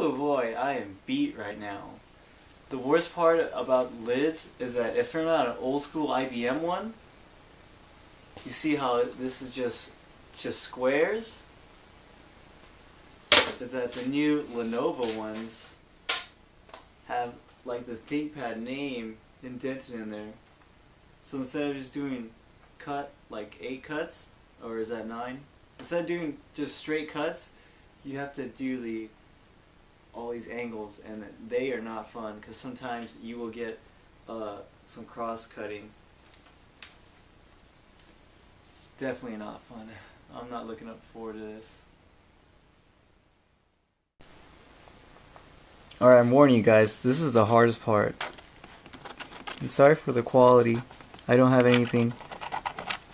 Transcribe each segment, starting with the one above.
Ooh boy, I am beat right now. The worst part about lids is that if they're not an old school IBM one, you see how this is just just squares? Is that the new Lenovo ones have like the ThinkPad name indented in there. So instead of just doing cut like eight cuts, or is that nine? Instead of doing just straight cuts, you have to do the all these angles, and they are not fun because sometimes you will get uh, some cross cutting. Definitely not fun. I'm not looking up forward to this. Alright, I'm warning you guys, this is the hardest part. I'm sorry for the quality. I don't have anything.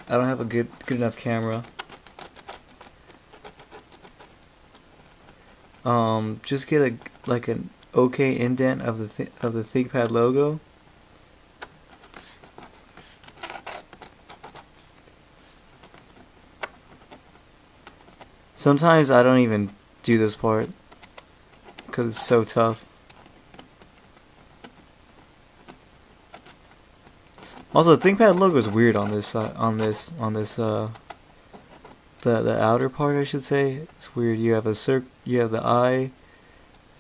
I don't have a good good enough camera. Um, just get a like an okay indent of the th of the ThinkPad logo. Sometimes I don't even do this part because it's so tough. Also, the ThinkPad logo is weird on this uh, on this on this uh the the outer part, I should say. It's weird. You have a circ, you have the I,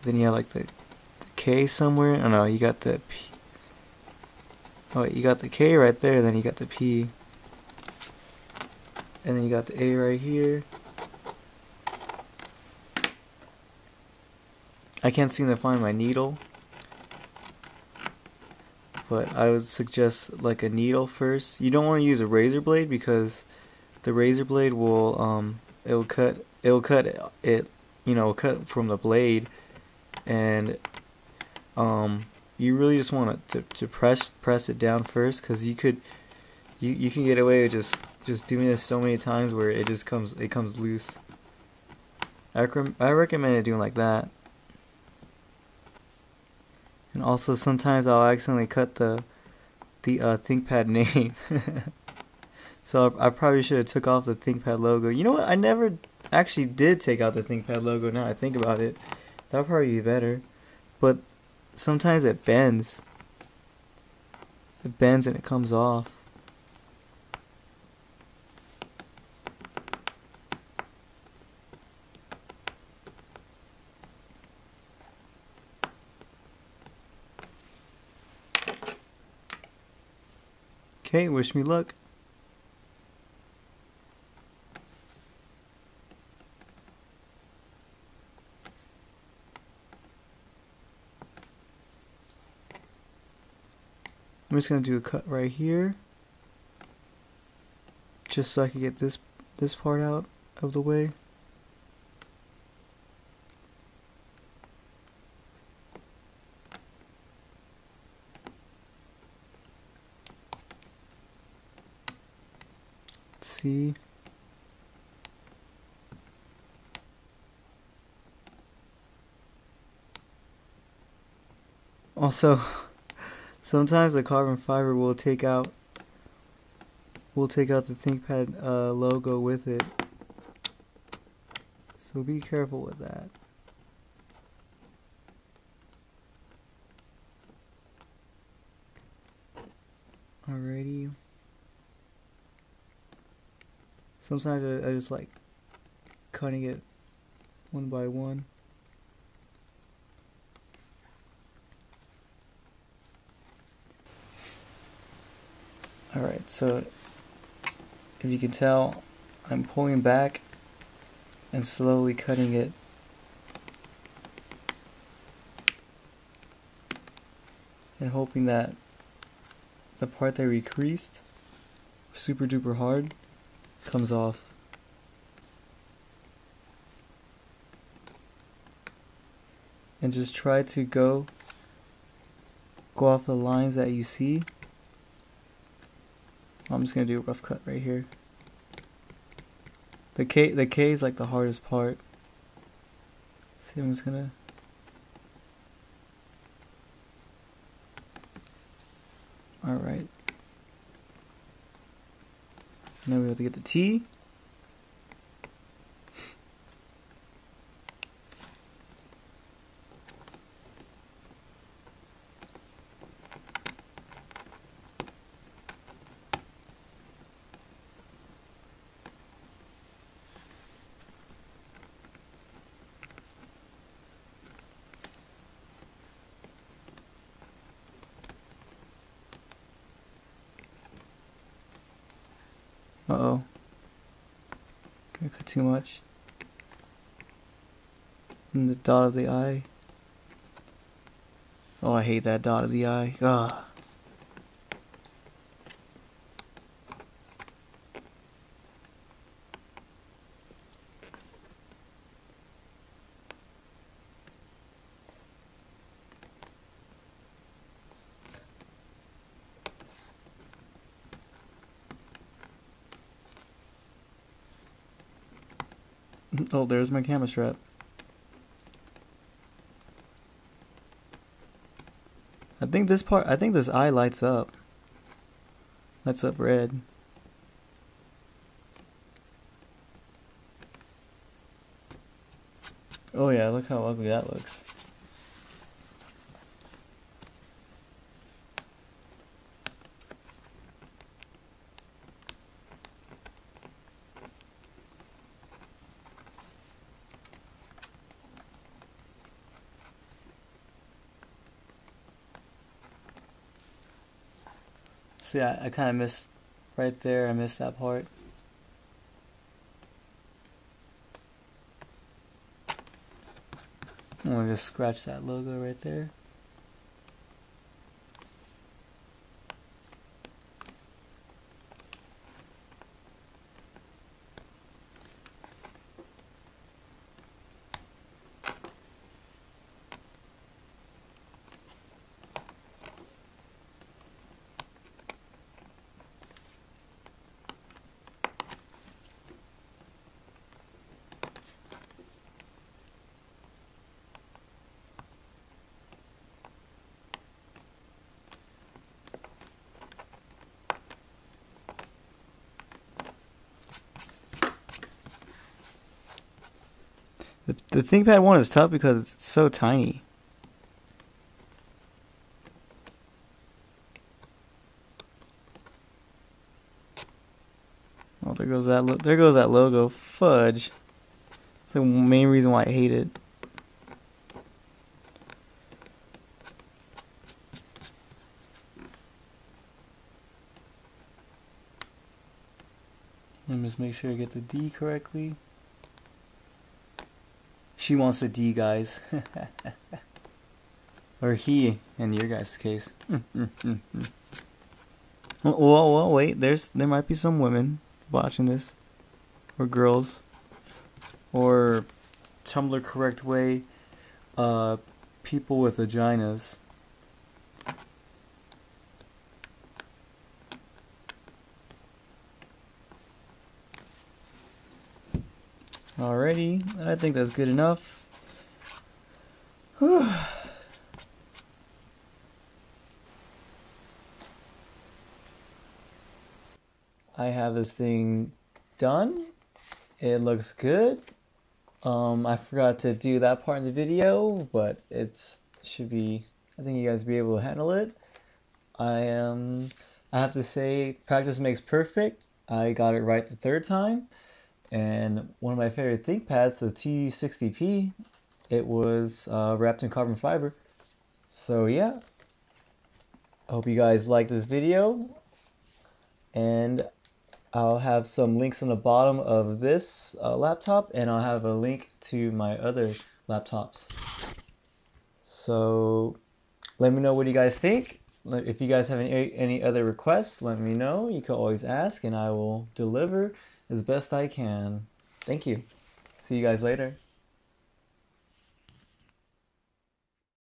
then you have like the, the K somewhere. Oh no, you got the P. Oh wait, you got the K right there. Then you got the P, and then you got the A right here. I can't seem to find my needle. But I would suggest like a needle first. You don't want to use a razor blade because the razor blade will um it will cut it will cut it you know cut from the blade and um you really just want to to press press it down first because you could you you can get away with just just doing this so many times where it just comes it comes loose. I I recommend doing like that. And also sometimes I'll accidentally cut the the uh, ThinkPad name. so I, probably should have took off the ThinkPad logo. You know what? I never actually did take out the ThinkPad logo. Now I think about it, that would probably be better. But sometimes it bends. It bends and it comes off. Okay, wish me luck. I'm just gonna do a cut right here just so I can get this this part out of the way. see. Also, sometimes the carbon fiber will take out will take out the ThinkPad uh, logo with it. So be careful with that. Alrighty. Sometimes I, I just like cutting it one by one. Alright, so if you can tell, I'm pulling back and slowly cutting it. And hoping that the part that we creased super duper hard comes off. And just try to go go off the lines that you see. I'm just gonna do a rough cut right here. The K the K is like the hardest part. See I'm just gonna Alright. Now we have to get the T. Uh oh. Gonna cut too much. And the dot of the eye. Oh, I hate that dot of the eye. Ugh. Oh, there's my camera strap. I think this part, I think this eye lights up. Lights up red. Oh yeah, look how ugly that looks. See, I, I kind of missed right there. I missed that part. I'm gonna just scratch that logo right there. The, the ThinkPad one is tough because it's so tiny. Oh, there goes that. There goes that logo. Fudge. It's the main reason why I hate it. Let me just make sure I get the D correctly. She wants the D, guys. or he, in your guys' case. well, well, well, wait. There's there might be some women watching this, or girls, or Tumblr correct way, uh, people with vaginas. Alrighty, I think that's good enough. I have this thing done. It looks good. Um, I forgot to do that part in the video, but it should be. I think you guys be able to handle it. I am. Um, I have to say, practice makes perfect. I got it right the third time. And one of my favorite ThinkPads, the T60P, it was uh, wrapped in carbon fiber. So yeah, I hope you guys like this video. And I'll have some links on the bottom of this uh, laptop and I'll have a link to my other laptops. So let me know what you guys think. If you guys have any, any other requests, let me know. You can always ask and I will deliver as best I can. Thank you. See you guys later.